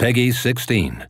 Peggy 16.